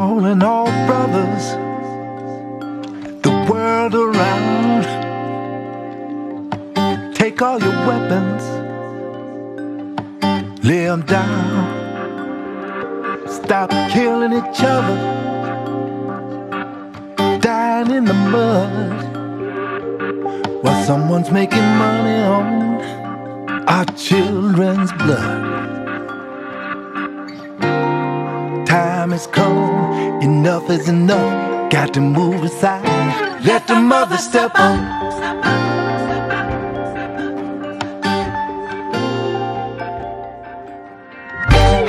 all in all, brothers, the world around. Take all your weapons, lay them down. Stop killing each other, dying in the mud. While someone's making money on our children's blood. Has come, enough is enough. Got to move aside, let the mother step on.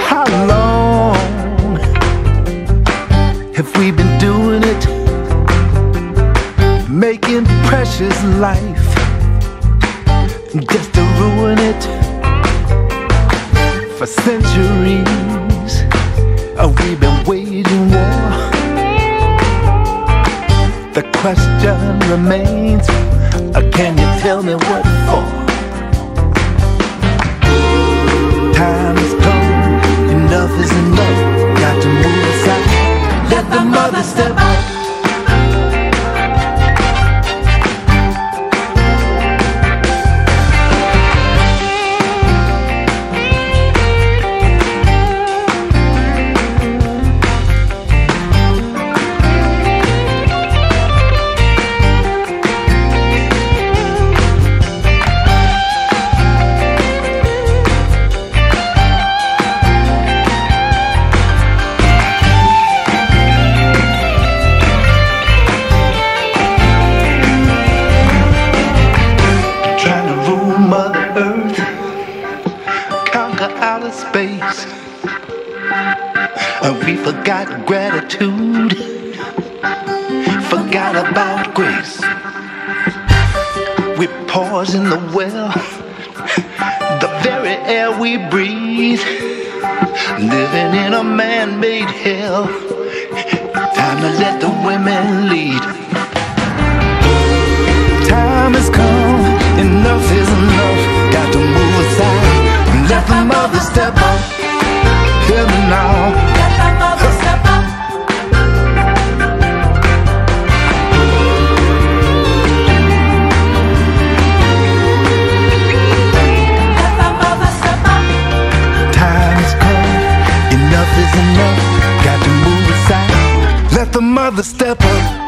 How long have we been doing it? Making precious life just to ruin it for centuries. Oh, we've been waging war. The question remains uh, can you tell me what for? Time has come, enough is enough. Got to move aside. Let the mother step outer space. And we forgot gratitude, forgot about grace. We pause in the well, the very air we breathe, living in a man made hell. Time to let the women now. Let mother step up. Let mother step up. Time enough is enough. Got to move aside. Let the mother step up.